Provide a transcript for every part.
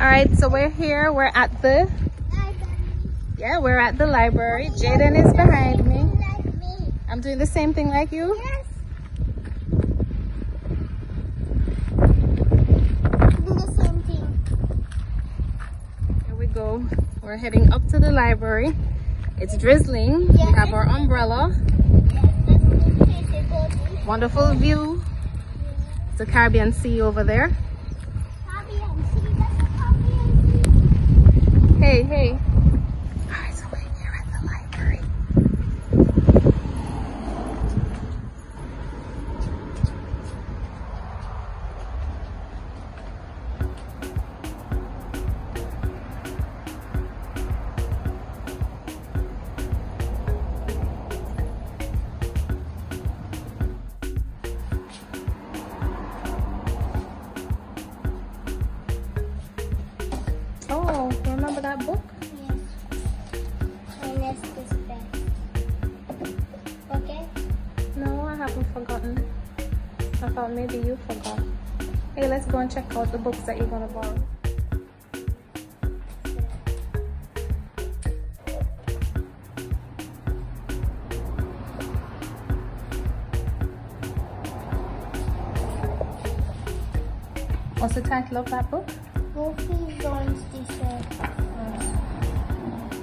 All right, so we're here. We're at the yeah, we're at the library. Jayden is behind me. I'm doing the same thing like you. Yes. The same thing. Here we go. We're heading up to the library. It's drizzling. We have our umbrella. Wonderful view. It's the Caribbean Sea over there. Hey, hey. Haven't forgotten. I thought maybe you forgot. Hey, let's go and check out the books that you're gonna borrow. What's the title of that book? Goofy joins the circus.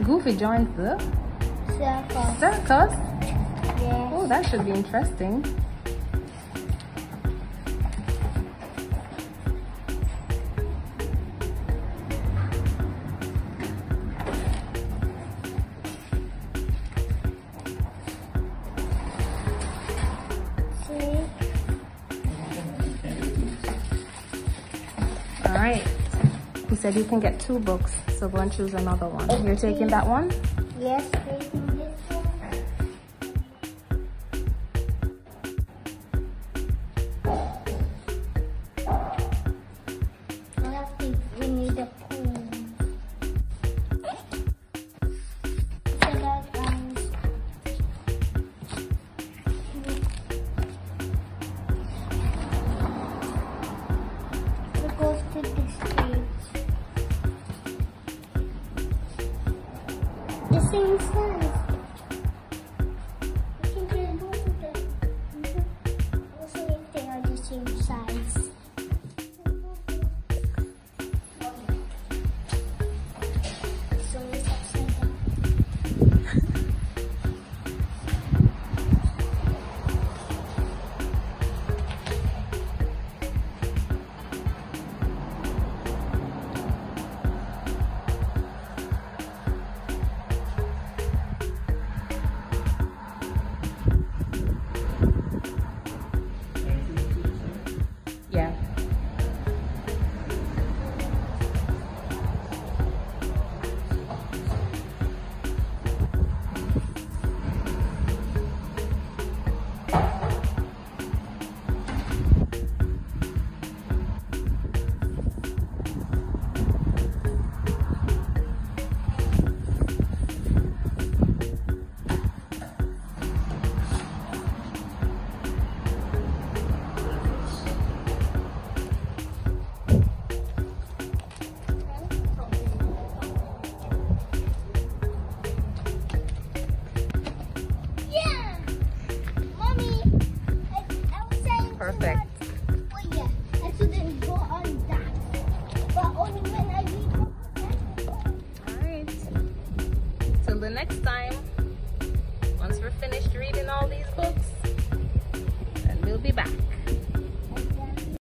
Goofy joins the Circus. circus. Oh, that should be interesting. All right. He said you can get two books, so go and choose another one. You're taking that one? Yes, taking the streets. The same Until the next time, once we're finished reading all these books, then we'll be back.